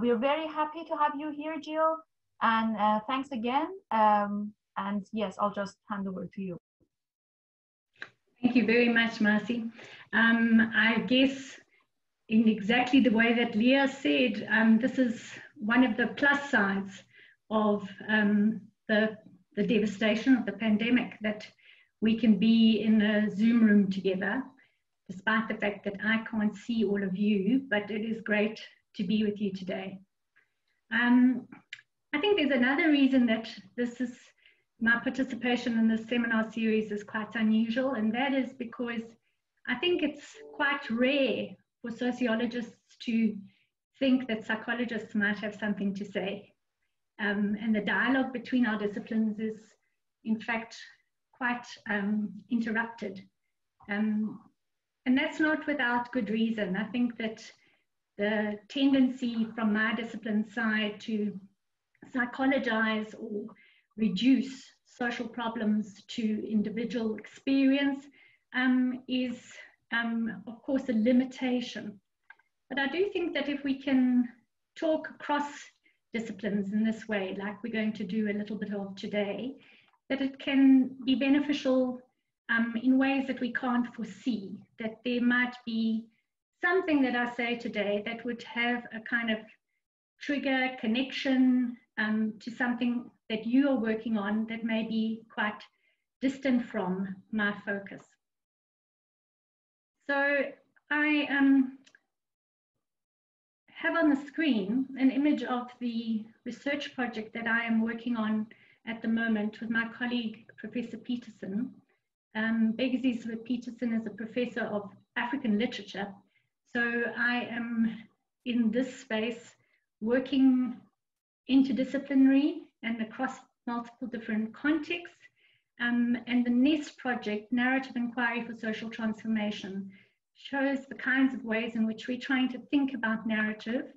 we are very happy to have you here, Jill. And uh, thanks again. Um, and yes, I'll just hand over to you. Thank you very much, Marcy. Um, I guess in exactly the way that Leah said, um, this is one of the plus sides of um, the, the devastation of the pandemic that we can be in a Zoom room together, despite the fact that I can't see all of you, but it is great to be with you today. Um, I think there's another reason that this is my participation in this seminar series is quite unusual, and that is because I think it's quite rare for sociologists to think that psychologists might have something to say. Um, and the dialogue between our disciplines is, in fact, quite um, interrupted. Um, and that's not without good reason. I think that the tendency from my discipline side to psychologize or reduce social problems to individual experience um, is, um, of course, a limitation. But I do think that if we can talk across disciplines in this way, like we're going to do a little bit of today, that it can be beneficial um, in ways that we can't foresee, that there might be something that I say today that would have a kind of trigger connection um, to something that you are working on that may be quite distant from my focus. So I um, have on the screen an image of the research project that I am working on at the moment with my colleague, Professor Peterson. Um, Bhekizizwe Peterson is a professor of African literature so I am in this space working interdisciplinary and across multiple different contexts. Um, and the NEST project, Narrative Inquiry for Social Transformation, shows the kinds of ways in which we're trying to think about narrative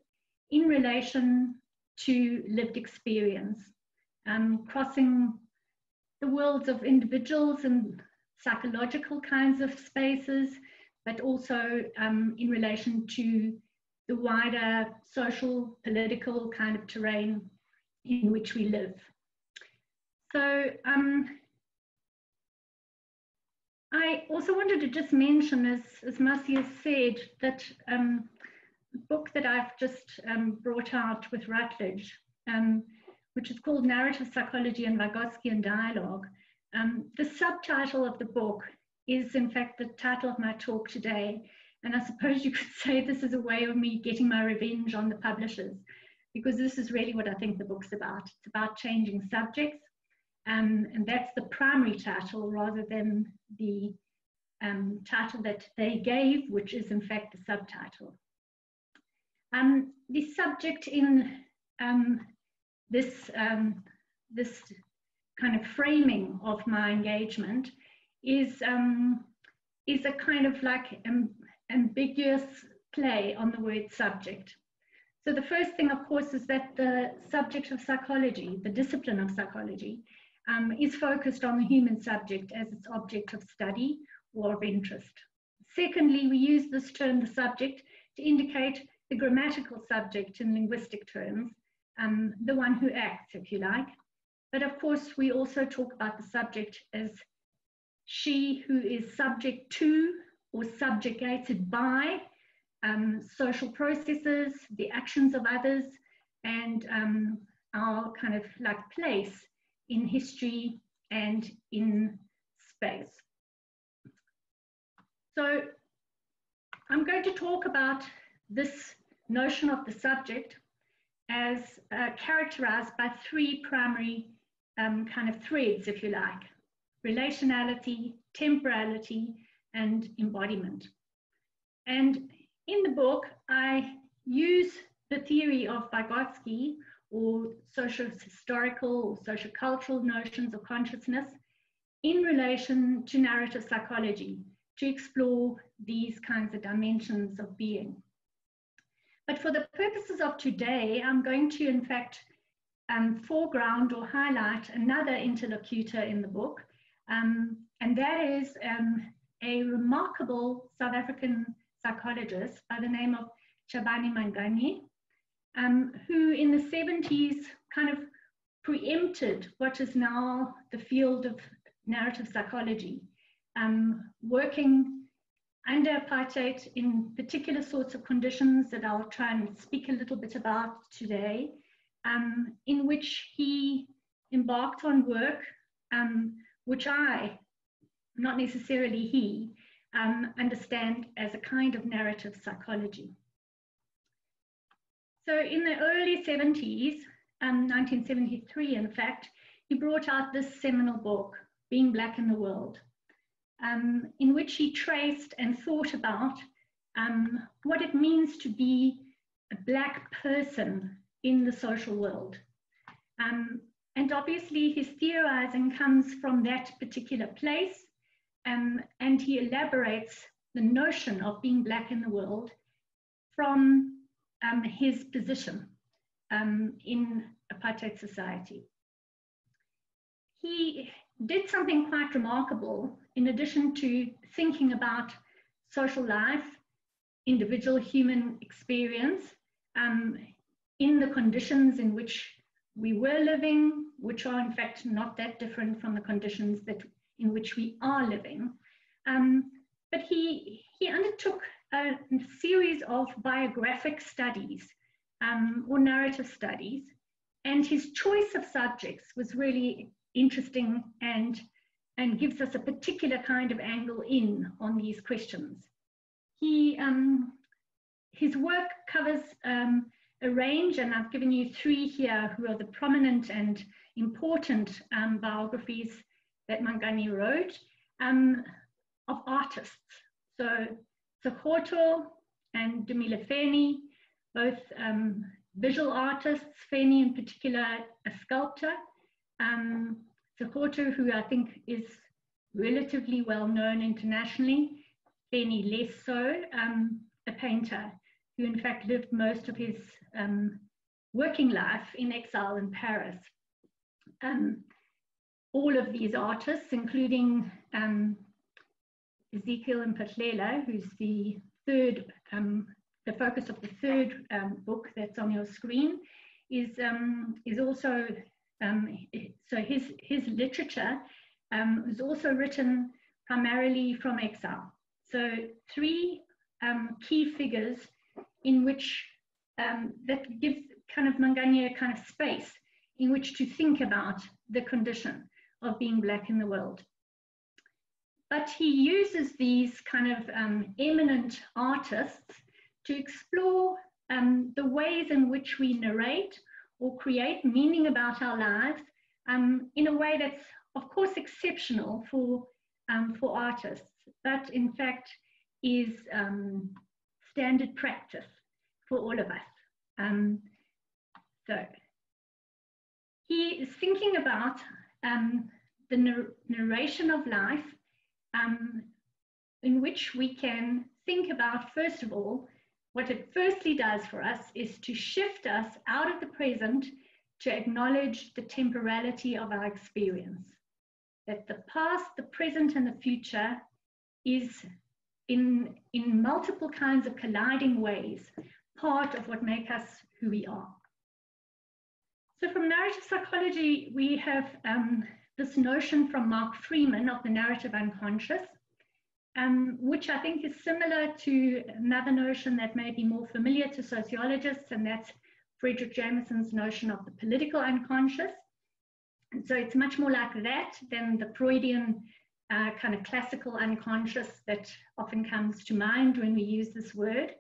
in relation to lived experience, um, crossing the worlds of individuals and psychological kinds of spaces, but also um, in relation to the wider social, political kind of terrain in which we live. So um, I also wanted to just mention, as, as Marcy has said, that um, book that I've just um, brought out with Routledge, um, which is called Narrative Psychology and Vygotsky in Dialogue. Um, the subtitle of the book is in fact the title of my talk today. And I suppose you could say this is a way of me getting my revenge on the publishers, because this is really what I think the book's about. It's about changing subjects. Um, and that's the primary title rather than the um, title that they gave, which is in fact the subtitle. Um, the subject in um, this, um, this kind of framing of my engagement is um, is a kind of like ambiguous play on the word subject. So the first thing, of course, is that the subject of psychology, the discipline of psychology, um, is focused on the human subject as its object of study or of interest. Secondly, we use this term, the subject, to indicate the grammatical subject in linguistic terms, um, the one who acts, if you like. But of course, we also talk about the subject as she who is subject to or subjugated by um, social processes, the actions of others, and um, our kind of like place in history and in space. So I'm going to talk about this notion of the subject as uh, characterized by three primary um, kind of threads, if you like relationality, temporality, and embodiment. And in the book, I use the theory of Vygotsky or social historical or social cultural notions of consciousness in relation to narrative psychology to explore these kinds of dimensions of being. But for the purposes of today, I'm going to, in fact, um, foreground or highlight another interlocutor in the book, um, and that is um, a remarkable South African psychologist by the name of Chabani Manganyi. um, who in the 70s kind of preempted what is now the field of narrative psychology, um, working under apartheid in particular sorts of conditions that I'll try and speak a little bit about today, um, in which he embarked on work um, which I, not necessarily he, um, understand as a kind of narrative psychology. So in the early 70s, um, 1973 in fact, he brought out this seminal book, Being Black in the World, um, in which he traced and thought about um, what it means to be a Black person in the social world. Um, and obviously his theorizing comes from that particular place um, and he elaborates the notion of being Black in the world from um, his position um, in apartheid society. He did something quite remarkable in addition to thinking about social life, individual human experience, um, in the conditions in which we were living, which are in fact not that different from the conditions that in which we are living. Um, but he, he undertook a series of biographic studies um, or narrative studies, and his choice of subjects was really interesting and, and gives us a particular kind of angle in on these questions. He, um, his work covers um, a range, and I've given you three here who are the prominent and important um, biographies that Manganyi wrote um, of artists. So Sekoto and Dumile Feni, both um, visual artists, Feni in particular, a sculptor. Um, Sekoto, who I think is relatively well known internationally, Feni less so, um, a painter who in fact lived most of his um, working life in exile in Paris. Um, all of these artists, including um, Ezekiel Mphahlele, who's the third, um, the focus of the third um, book that's on your screen, is, um, is also, so his, his literature is also written primarily from exile. So three key figures in which um, that gives kind of Manganyi a kind of space in which to think about the condition of being Black in the world. But he uses these kind of um, eminent artists to explore um, the ways in which we narrate or create meaning about our lives um, in a way that's, of course, exceptional for, um, for artists, but in fact is um, standard practice for all of us. Um, so he is thinking about um, the nar narration of life um, in which we can think about, first of all, what it firstly does for us is to shift us out of the present to acknowledge the temporality of our experience. That the past, the present, and the future is in, in multiple kinds of colliding ways part of what make us who we are. So from narrative psychology, we have um, this notion from Mark Freeman of the narrative unconscious, um, which I think is similar to another notion that may be more familiar to sociologists, and that's Fredric Jameson's notion of the political unconscious. And so it's much more like that than the Freudian uh, kind of classical unconscious that often comes to mind when we use this word.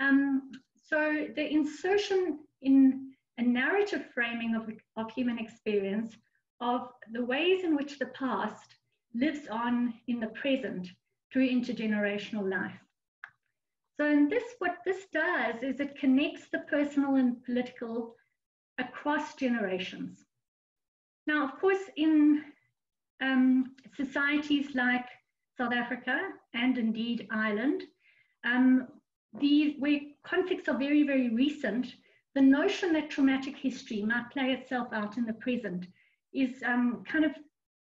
Um, so the insertion in a narrative framing of, of human experience of the ways in which the past lives on in the present through intergenerational life. So in this, what this does is it connects the personal and political across generations. Now, of course, in um, societies like South Africa and indeed Ireland, um, these where conflicts are very, very recent, the notion that traumatic history might play itself out in the present is um, kind of,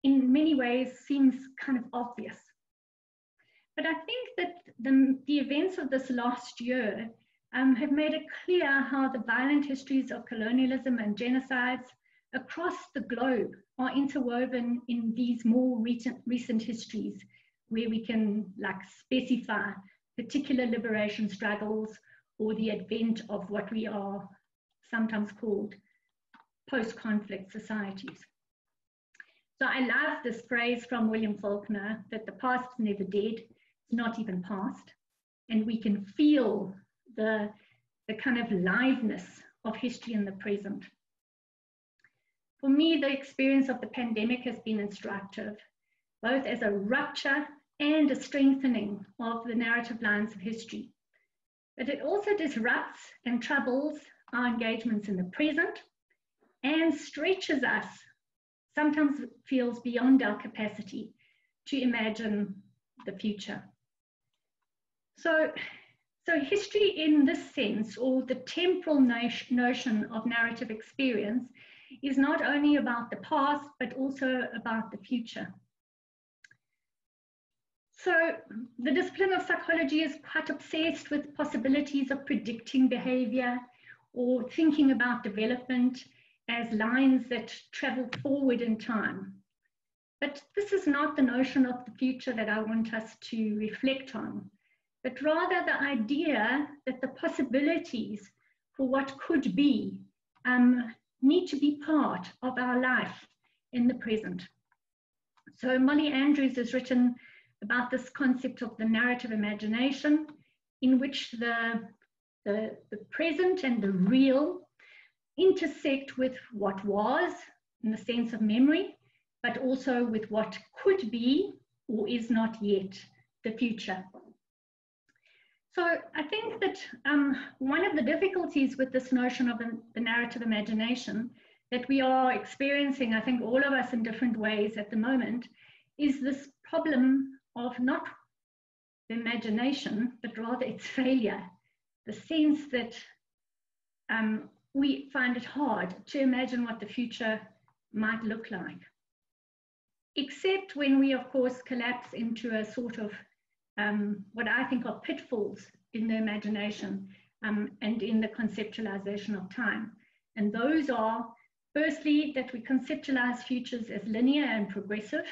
in many ways, seems kind of obvious. But I think that the, the events of this last year um, have made it clear how the violent histories of colonialism and genocides across the globe are interwoven in these more recent, recent histories where we can like specify particular liberation struggles or the advent of what we are sometimes called post-conflict societies. So I love this phrase from William Faulkner that the past is never dead, it's not even past. And we can feel the, the kind of liveness of history in the present. For me, the experience of the pandemic has been instructive, both as a rupture and a strengthening of the narrative lines of history. But it also disrupts and troubles our engagements in the present and stretches us sometimes feels beyond our capacity to imagine the future. So, so history in this sense, or the temporal notion of narrative experience, is not only about the past, but also about the future. So the discipline of psychology is quite obsessed with possibilities of predicting behavior or thinking about development as lines that travel forward in time. But this is not the notion of the future that I want us to reflect on, but rather the idea that the possibilities for what could be um, need to be part of our life in the present. So Molly Andrews has written about this concept of the narrative imagination in which the, the, the present and the real intersect with what was in the sense of memory, but also with what could be or is not yet the future. So I think that um, one of the difficulties with this notion of the narrative imagination that we are experiencing, I think all of us in different ways at the moment, is this problem of not the imagination, but rather its failure. The sense that um, we find it hard to imagine what the future might look like. Except when we, of course, collapse into a sort of um, what I think are pitfalls in the imagination um, and in the conceptualization of time. And those are, firstly, that we conceptualize futures as linear and progressive,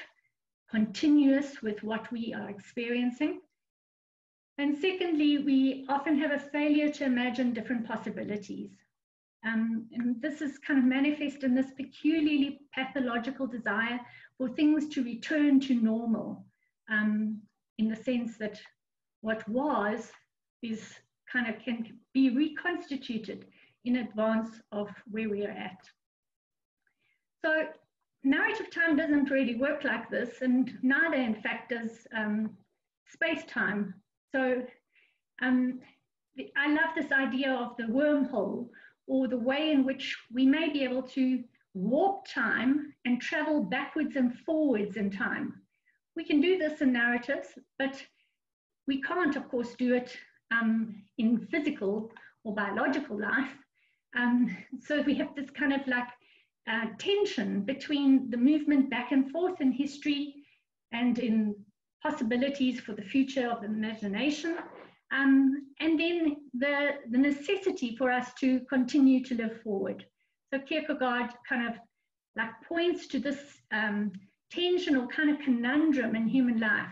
continuous with what we are experiencing. And secondly, we often have a failure to imagine different possibilities. Um, and this is kind of manifest in this peculiarly pathological desire for things to return to normal, um, in the sense that what was is kind of can be reconstituted in advance of where we are at. So narrative time doesn't really work like this, and neither, in fact, does um, space-time. So um, I love this idea of the wormhole, or the way in which we may be able to warp time and travel backwards and forwards in time. We can do this in narratives, but we can't, of course, do it um, in physical or biological life. Um, so we have this kind of like uh, tension between the movement back and forth in history and in possibilities for the future of the imagination um, and then the, the necessity for us to continue to live forward. So Kierkegaard kind of like points to this um, tension or kind of conundrum in human life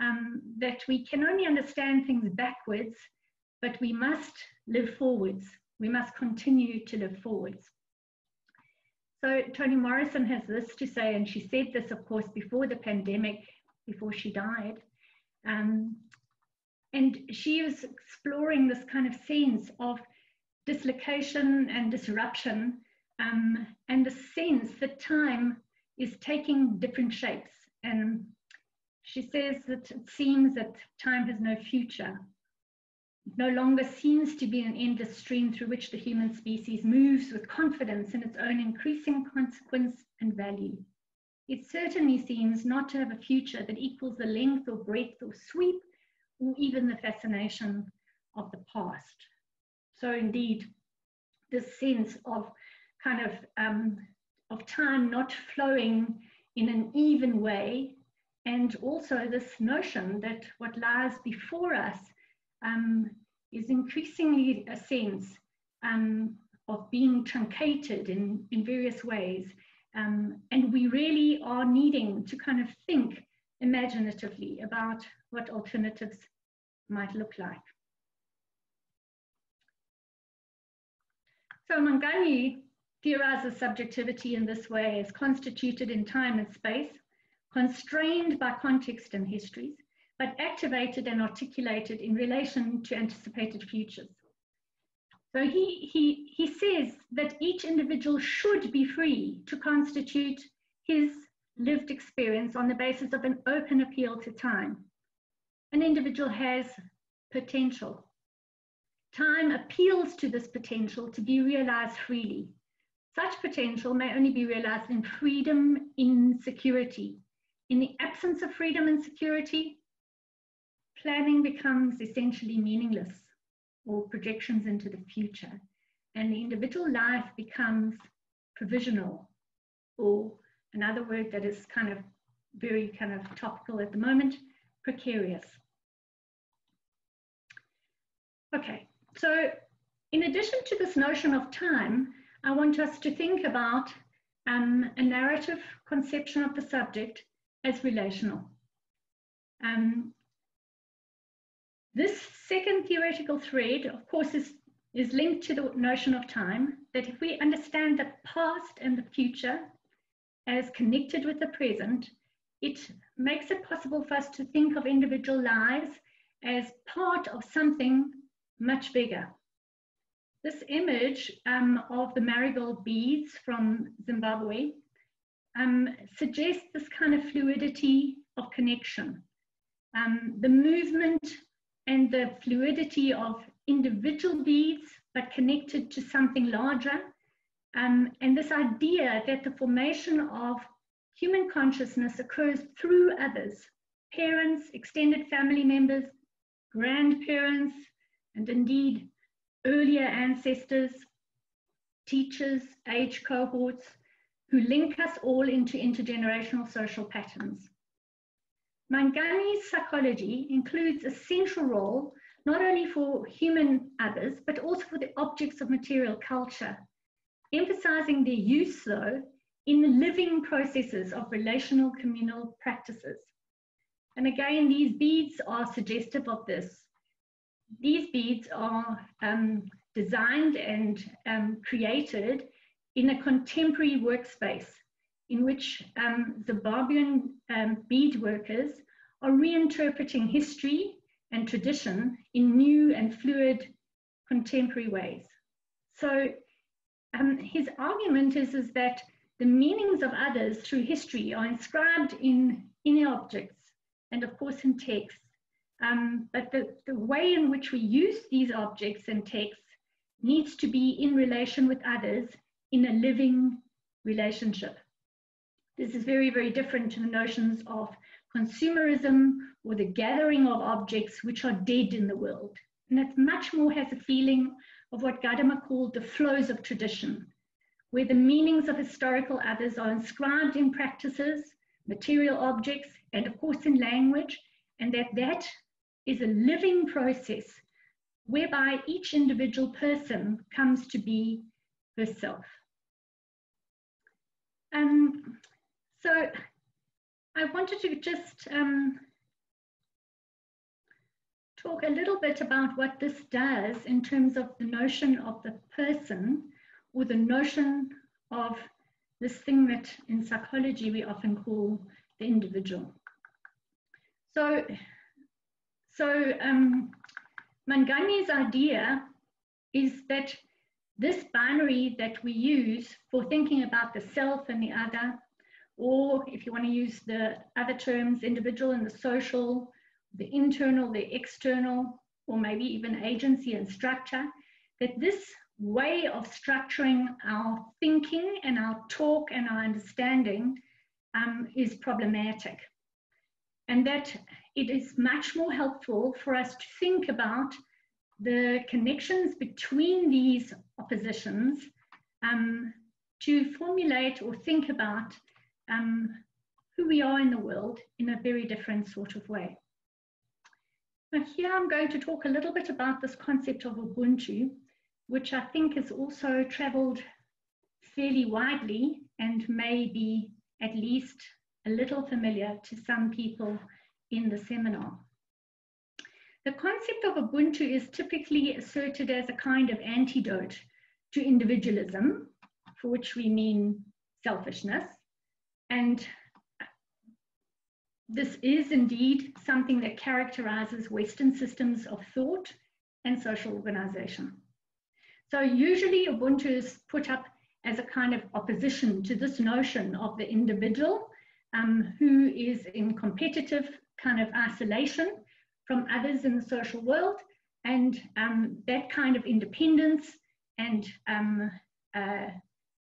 um, that we can only understand things backwards, but we must live forwards. We must continue to live forwards. So Toni Morrison has this to say, and she said this, of course, before the pandemic, before she died. Um, and she was exploring this kind of sense of dislocation and disruption um, and the sense that time is taking different shapes. And she says that it seems that time has no future. It no longer seems to be an endless stream through which the human species moves with confidence in its own increasing consequence and value. It certainly seems not to have a future that equals the length or breadth or sweep or even the fascination of the past. So indeed, this sense of kind of um, of time not flowing in an even way, and also this notion that what lies before us um, is increasingly a sense um, of being truncated in, in various ways. Um, and we really are needing to kind of think imaginatively about what alternatives might look like. So Manganyi theorizes subjectivity in this way as constituted in time and space, constrained by context and histories, but activated and articulated in relation to anticipated futures. So he, he, he says that each individual should be free to constitute his lived experience on the basis of an open appeal to time. An individual has potential. Time appeals to this potential to be realized freely. Such potential may only be realized in freedom in security. In the absence of freedom and security, planning becomes essentially meaningless or projections into the future. And the individual life becomes provisional, or another word that is kind of very kind of topical at the moment, precarious. Okay, so in addition to this notion of time, I want us to think about um, a narrative conception of the subject as relational. Um, this second theoretical thread, of course, is, is linked to the notion of time, that if we understand the past and the future as connected with the present, it makes it possible for us to think of individual lives as part of something much bigger. This image um, of the marigold beads from Zimbabwe um, suggests this kind of fluidity of connection. Um, the movement and the fluidity of individual beads, but connected to something larger. Um, and this idea that the formation of human consciousness occurs through others, parents, extended family members, grandparents, and indeed earlier ancestors, teachers, age cohorts, who link us all into intergenerational social patterns. Manganyi's psychology includes a central role not only for human others, but also for the objects of material culture, emphasizing their use, though, in the living processes of relational communal practices. And again, these beads are suggestive of this. These beads are um, designed and um, created in a contemporary workspace in which um, Zimbabwean um, bead workers are reinterpreting history and tradition in new and fluid contemporary ways. So um, his argument is, is that the meanings of others through history are inscribed in, in objects and of course in texts. Um, but the, the way in which we use these objects and texts needs to be in relation with others in a living relationship. This is very, very different to the notions of consumerism or the gathering of objects which are dead in the world. And it much more has a feeling of what Gadamer called the flows of tradition, where the meanings of historical others are inscribed in practices, material objects, and of course in language, and that that is a living process whereby each individual person comes to be herself. Um, so I wanted to just um, talk a little bit about what this does in terms of the notion of the person or the notion of this thing that in psychology we often call the individual. So, so um, Manganyi's idea is that this binary that we use for thinking about the self and the other or if you want to use the other terms, individual and the social, the internal, the external, or maybe even agency and structure, that this way of structuring our thinking and our talk and our understanding um, is problematic. And that it is much more helpful for us to think about the connections between these oppositions um, to formulate or think about um, who we are in the world in a very different sort of way. Now here I'm going to talk a little bit about this concept of Ubuntu, which I think has also traveled fairly widely and may be at least a little familiar to some people in the seminar. The concept of Ubuntu is typically asserted as a kind of antidote to individualism, for which we mean selfishness. And this is indeed something that characterizes Western systems of thought and social organization. So usually Ubuntu is put up as a kind of opposition to this notion of the individual um, who is in competitive kind of isolation from others in the social world. And um, that kind of independence and um, uh,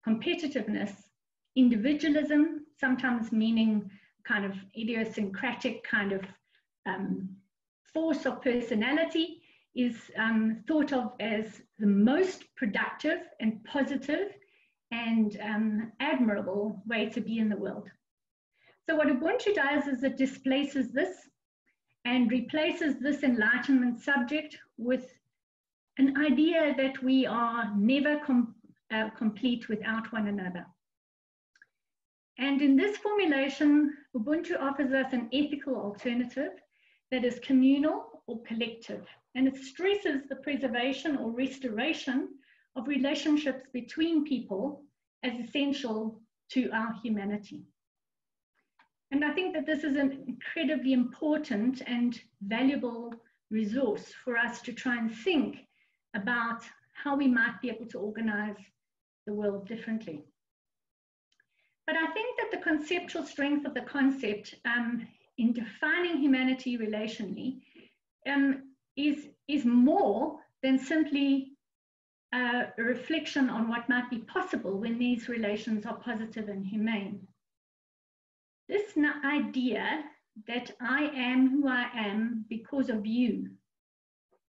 competitiveness, individualism, sometimes meaning kind of idiosyncratic kind of um, force of personality, is um, thought of as the most productive and positive and um, admirable way to be in the world. So what Ubuntu does is it displaces this and replaces this enlightenment subject with an idea that we are never com uh, complete without one another. And in this formulation, Ubuntu offers us an ethical alternative that is communal or collective, and it stresses the preservation or restoration of relationships between people as essential to our humanity. And I think that this is an incredibly important and valuable resource for us to try and think about how we might be able to organize the world differently. But I think that the conceptual strength of the concept um, in defining humanity relationally um, is, is more than simply uh, a reflection on what might be possible when these relations are positive and humane. This idea that I am who I am because of you,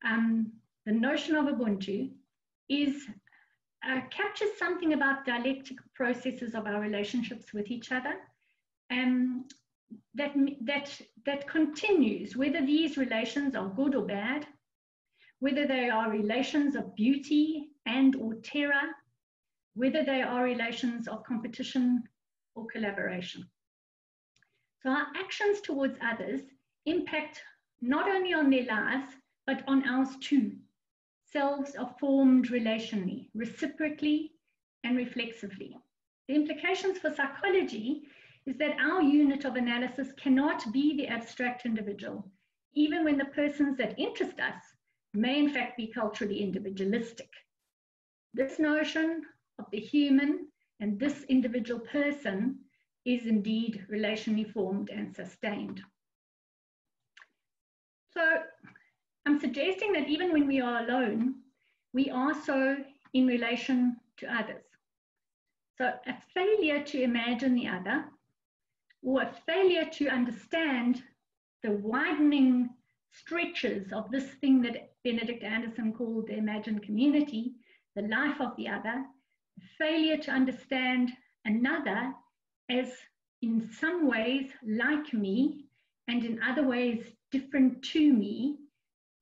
um, the notion of Ubuntu, is uh, captures something about dialectical processes of our relationships with each other, um, that, that, that continues, whether these relations are good or bad, whether they are relations of beauty and or terror, whether they are relations of competition or collaboration. So our actions towards others impact not only on their lives, but on ours too. Selves are formed relationally, reciprocally, and reflexively. The implications for psychology is that our unit of analysis cannot be the abstract individual, even when the persons that interest us may in fact be culturally individualistic. This notion of the human and this individual person is indeed relationally formed and sustained. So I'm suggesting that even when we are alone, we are so in relation to others. So a failure to imagine the other or a failure to understand the widening stretches of this thing that Benedict Anderson called the imagined community, the life of the other, failure to understand another as in some ways like me and in other ways different to me,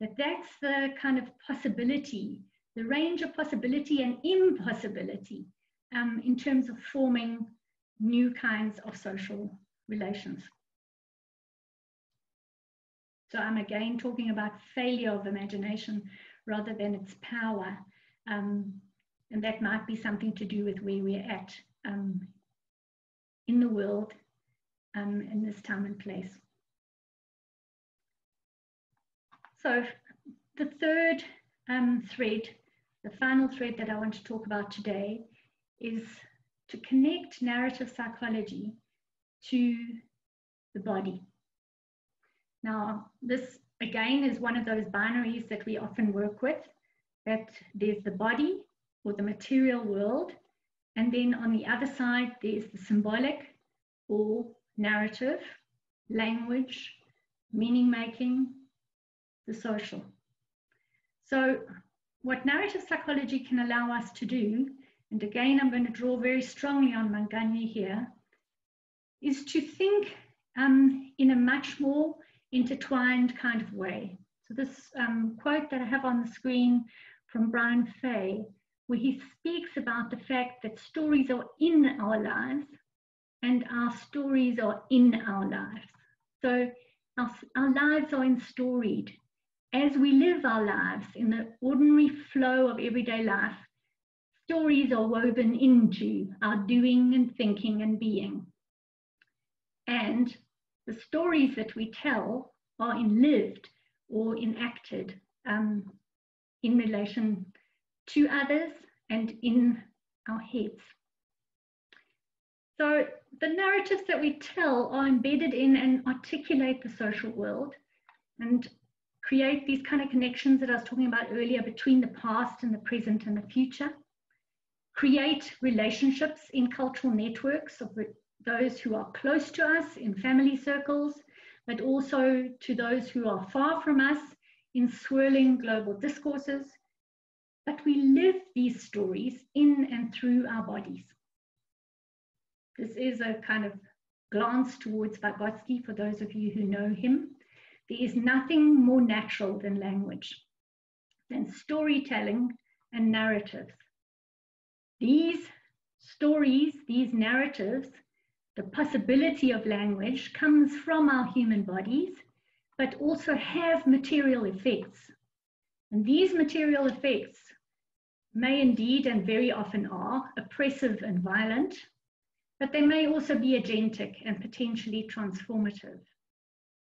that that's the kind of possibility, the range of possibility and impossibility um, in terms of forming new kinds of social relations. So I'm again talking about failure of imagination rather than its power. Um, and that might be something to do with where we're at um, in the world um, in this time and place. So the third um, thread, the final thread that I want to talk about today is to connect narrative psychology to the body. Now, this again is one of those binaries that we often work with, that there's the body or the material world, and then on the other side, there's the symbolic or narrative, language, meaning making, the social. So what narrative psychology can allow us to do, and again, I'm going to draw very strongly on Manganyi here, is to think um, in a much more intertwined kind of way. So this um, quote that I have on the screen from Brian Fay, where he speaks about the fact that stories are in our lives and our stories are in our lives. So our, our lives are in storied. As we live our lives in the ordinary flow of everyday life, stories are woven into our doing and thinking and being. And the stories that we tell are in lived or enacted um, in relation to others and in our heads. So the narratives that we tell are embedded in and articulate the social world and create these kind of connections that I was talking about earlier between the past and the present and the future. Create relationships in cultural networks of those who are close to us in family circles, but also to those who are far from us in swirling global discourses. But we live these stories in and through our bodies. This is a kind of glance towards Vygotsky for those of you who know him. There is nothing more natural than language, than storytelling and narratives. These stories, these narratives, the possibility of language comes from our human bodies, but also have material effects. And these material effects may indeed and very often are oppressive and violent, but they may also be agentic and potentially transformative.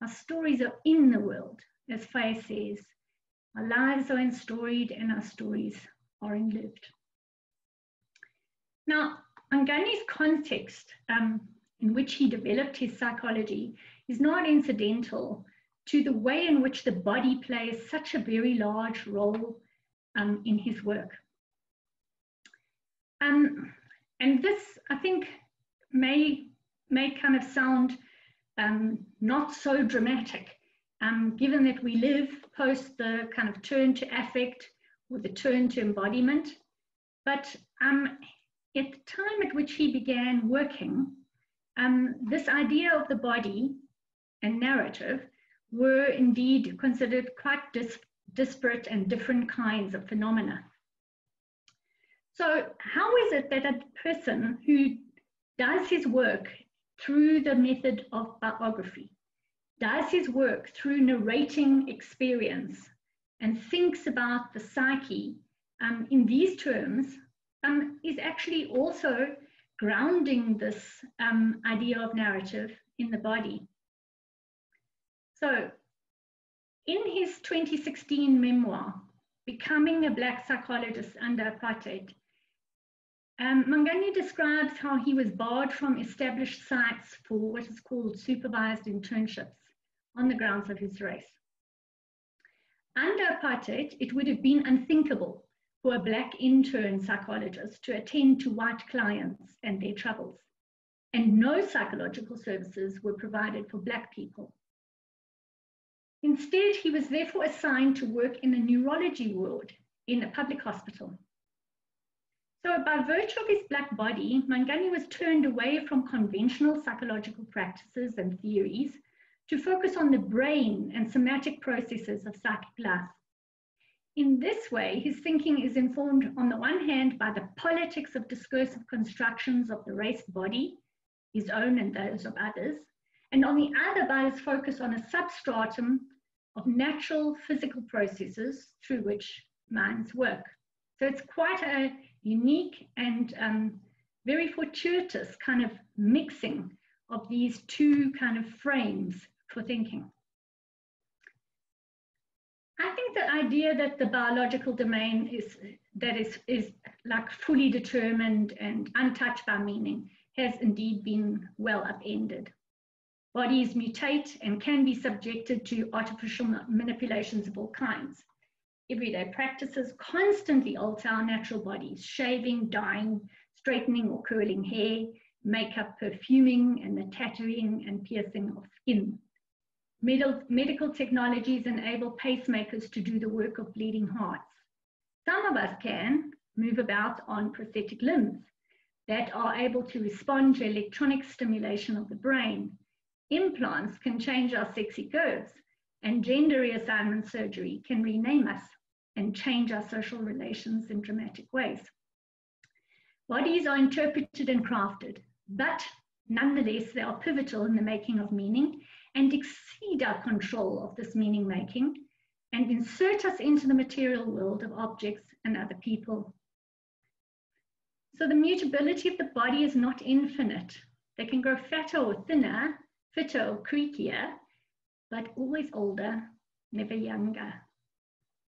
Our stories are in the world, as Fay says. Our lives are enstoried and our stories are lived. Now, Manganyi's context um, in which he developed his psychology is not incidental to the way in which the body plays such a very large role um, in his work. Um, and this, I think, may, may kind of sound um, not so dramatic, um, given that we live post the kind of turn to affect or the turn to embodiment. But um, at the time at which he began working, um, this idea of the body and narrative were indeed considered quite dis disparate and different kinds of phenomena. So how is it that a person who does his work through the method of biography, does his work through narrating experience, and thinks about the psyche um, in these terms, um, is actually also grounding this um, idea of narrative in the body. So, in his 2016 memoir, Becoming a Black Psychologist Under Apartheid, um, Manganyi describes how he was barred from established sites for what is called supervised internships on the grounds of his race. Under apartheid, it would have been unthinkable for a black intern psychologist to attend to white clients and their troubles, and no psychological services were provided for black people. Instead, he was therefore assigned to work in the neurology ward in a public hospital so by virtue of his black body, Manganyi was turned away from conventional psychological practices and theories to focus on the brain and somatic processes of psychic life. In this way, his thinking is informed on the one hand by the politics of discursive constructions of the race body, his own and those of others, and on the other by his focus on a substratum of natural physical processes through which minds work. So it's quite a unique and um, very fortuitous kind of mixing of these two kind of frames for thinking. I think the idea that the biological domain is that is, is like fully determined and untouched by meaning has indeed been well upended. Bodies mutate and can be subjected to artificial manipulations of all kinds everyday practices constantly alter our natural bodies, shaving, dyeing, straightening or curling hair, makeup, perfuming, and the tattooing and piercing of skin. Medical, medical technologies enable pacemakers to do the work of bleeding hearts. Some of us can move about on prosthetic limbs that are able to respond to electronic stimulation of the brain. Implants can change our sexy curves and gender reassignment surgery can rename us and change our social relations in dramatic ways. Bodies are interpreted and crafted, but nonetheless, they are pivotal in the making of meaning and exceed our control of this meaning making and insert us into the material world of objects and other people. So the mutability of the body is not infinite. They can grow fatter or thinner, fitter or creakier, but always older, never younger.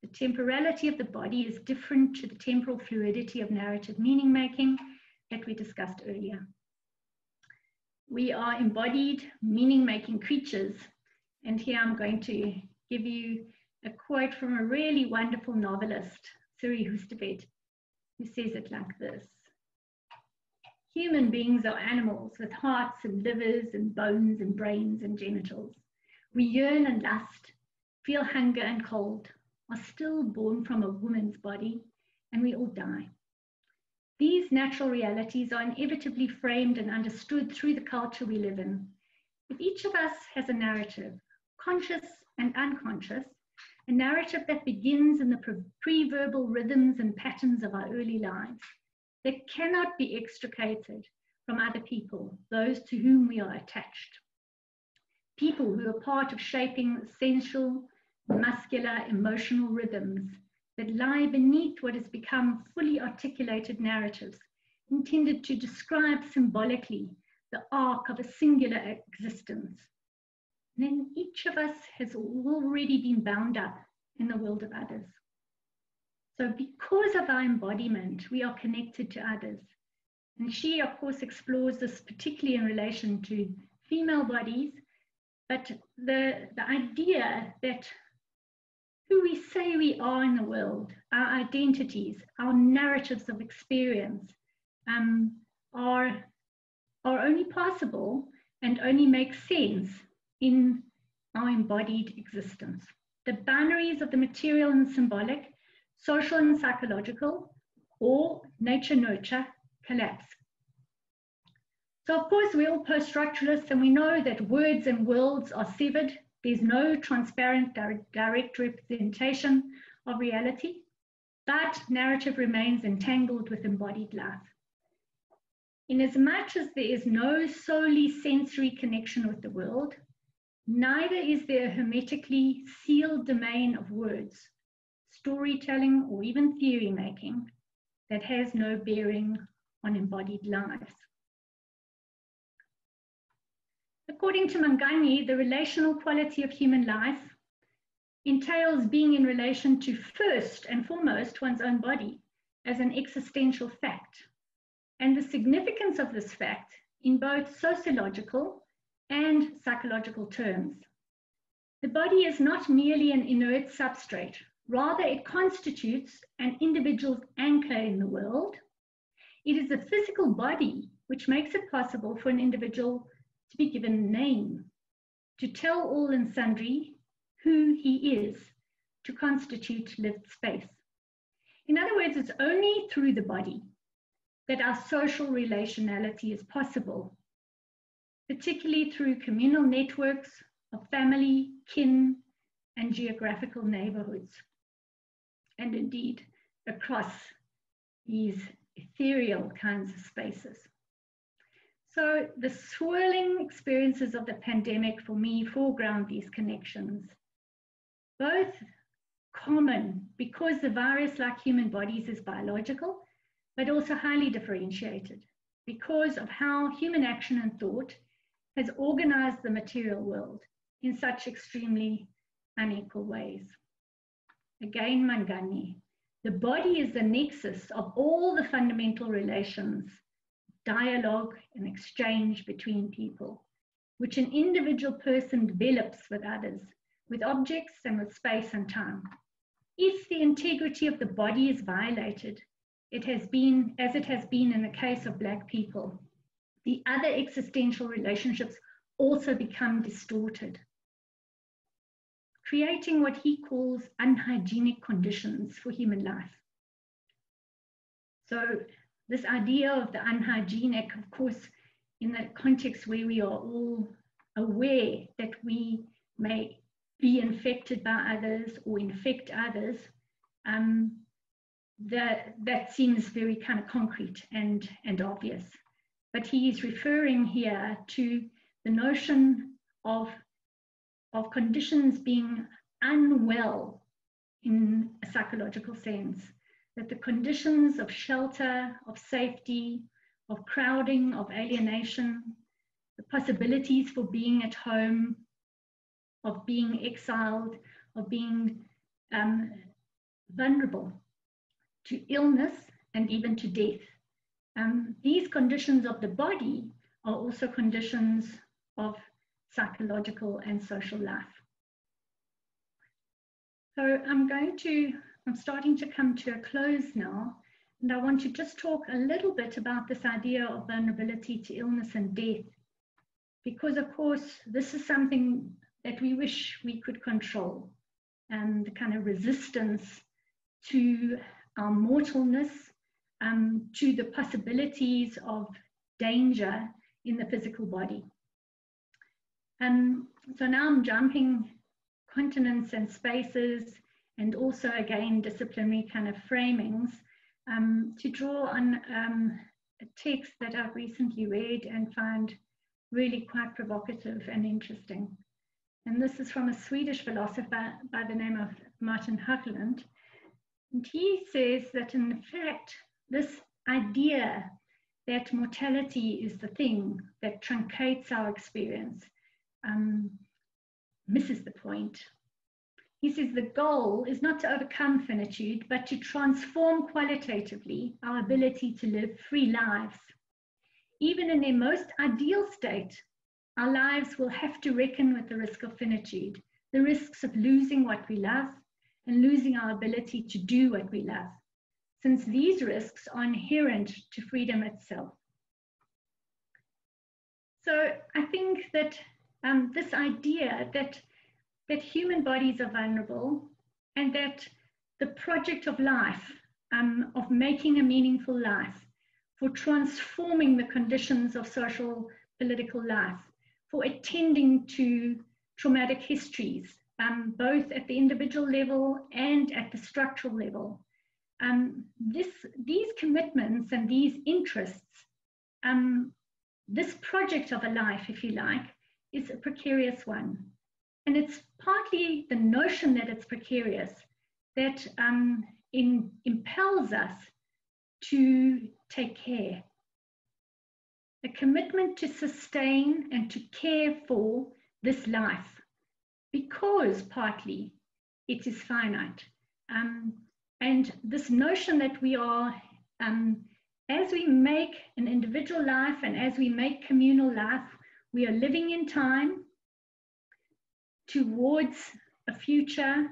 The temporality of the body is different to the temporal fluidity of narrative meaning making that we discussed earlier. We are embodied meaning making creatures. And here I'm going to give you a quote from a really wonderful novelist, Siri Hustvedt, who says it like this Human beings are animals with hearts and livers and bones and brains and genitals. We yearn and lust, feel hunger and cold, are still born from a woman's body, and we all die. These natural realities are inevitably framed and understood through the culture we live in. If each of us has a narrative, conscious and unconscious, a narrative that begins in the pre-verbal rhythms and patterns of our early lives, that cannot be extricated from other people, those to whom we are attached. People who are part of shaping essential muscular emotional rhythms that lie beneath what has become fully articulated narratives intended to describe symbolically the arc of a singular existence. And then each of us has already been bound up in the world of others. So because of our embodiment, we are connected to others. And she, of course, explores this particularly in relation to female bodies, but the, the idea that who we say we are in the world, our identities, our narratives of experience um, are, are only possible and only make sense in our embodied existence. The boundaries of the material and symbolic, social and psychological, or nature nurture collapse. So, of course, we're all post structuralists and we know that words and worlds are severed there's no transparent direct representation of reality, but narrative remains entangled with embodied life. Inasmuch as there is no solely sensory connection with the world, neither is there a hermetically sealed domain of words, storytelling, or even theory making that has no bearing on embodied lives. According to Manganyi, the relational quality of human life entails being in relation to first and foremost one's own body as an existential fact, and the significance of this fact in both sociological and psychological terms. The body is not merely an inert substrate, rather, it constitutes an individual's anchor in the world. It is the physical body which makes it possible for an individual to be given a name, to tell all and sundry who he is, to constitute lived space. In other words, it's only through the body that our social relationality is possible, particularly through communal networks of family, kin, and geographical neighborhoods, and indeed across these ethereal kinds of spaces. So the swirling experiences of the pandemic for me foreground these connections. Both common because the virus, like human bodies, is biological, but also highly differentiated because of how human action and thought has organized the material world in such extremely unequal ways. Again, Manganyi, the body is the nexus of all the fundamental relations dialogue and exchange between people, which an individual person develops with others, with objects and with space and time. If the integrity of the body is violated, it has been, as it has been in the case of Black people, the other existential relationships also become distorted, creating what he calls unhygienic conditions for human life. So this idea of the unhygienic, of course, in that context where we are all aware that we may be infected by others or infect others, um, that, that seems very kind of concrete and, and obvious. But he is referring here to the notion of, of conditions being unwell in a psychological sense, that the conditions of shelter, of safety, of crowding, of alienation, the possibilities for being at home, of being exiled, of being um, vulnerable to illness and even to death. Um, these conditions of the body are also conditions of psychological and social life. So I'm going to, I'm starting to come to a close now, and I want to just talk a little bit about this idea of vulnerability to illness and death, because of course, this is something that we wish we could control, and the kind of resistance to our mortalness, um, to the possibilities of danger in the physical body. Um, so now I'm jumping continents and spaces, and also again disciplinary kind of framings um, to draw on um, a text that I've recently read and find really quite provocative and interesting. And this is from a Swedish philosopher by the name of Martin Hägglund. And he says that in fact, this idea that mortality is the thing that truncates our experience um, misses the point. He says the goal is not to overcome finitude, but to transform qualitatively our ability to live free lives. Even in their most ideal state, our lives will have to reckon with the risk of finitude, the risks of losing what we love and losing our ability to do what we love, since these risks are inherent to freedom itself. So I think that um, this idea that, that human bodies are vulnerable and that the project of life, um, of making a meaningful life, for transforming the conditions of social political life, for attending to traumatic histories, um, both at the individual level and at the structural level. Um, this, these commitments and these interests, um, this project of a life, if you like, is a precarious one. And it's partly the notion that it's precarious that um, in, impels us to take care. A commitment to sustain and to care for this life because partly it is finite. Um, and this notion that we are, um, as we make an individual life and as we make communal life, we are living in time towards a future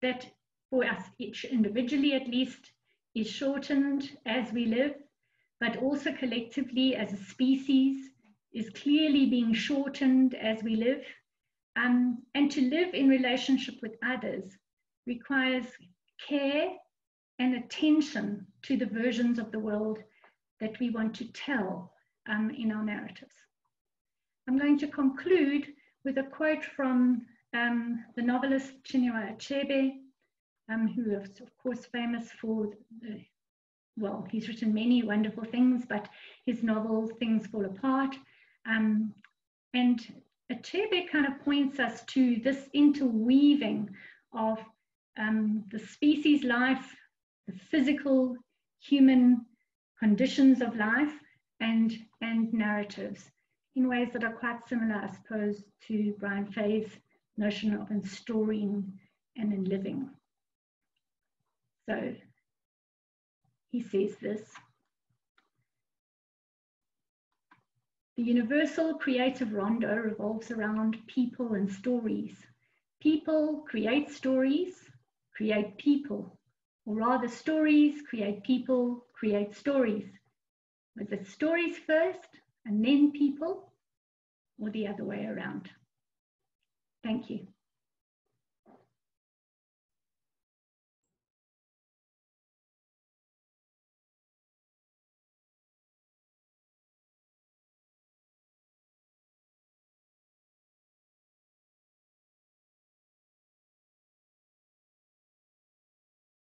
that for us each individually at least is shortened as we live, but also collectively as a species is clearly being shortened as we live. Um, and to live in relationship with others requires care and attention to the versions of the world that we want to tell um, in our narratives. I'm going to conclude with a quote from um, the novelist Chinua Achebe, um, who is, of course, famous for, the, well, he's written many wonderful things, but his novel, Things Fall Apart. Um, and Achebe kind of points us to this interweaving of um, the species life, the physical human conditions of life, and, and narratives in ways that are quite similar, I suppose, to Brian Fay's notion of in storing and in living. So he says this. The universal creative rondo revolves around people and stories. People create stories, create people, or rather stories create people, create stories. Was it stories first and then people, or the other way around? Thank you.